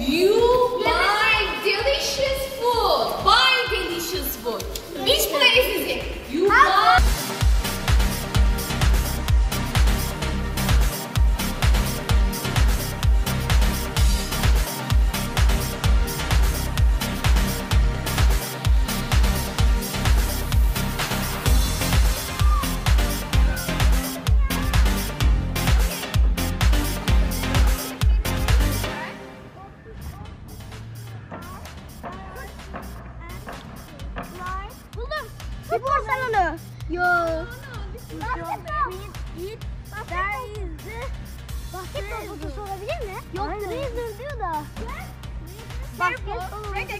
you Kim vursan onu? Yo. Basketbol. Basketbol potası olabilir mi? Yok Razer diyor da. Basketbol.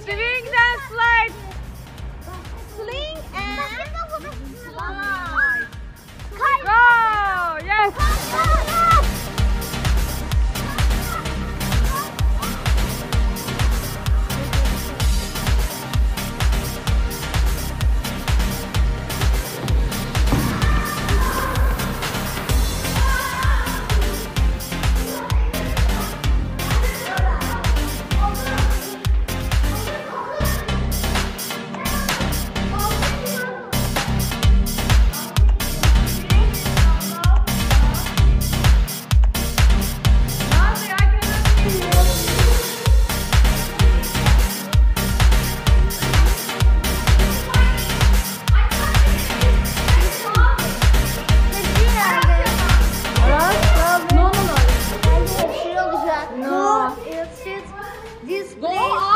Sevim güzel slide. Wow.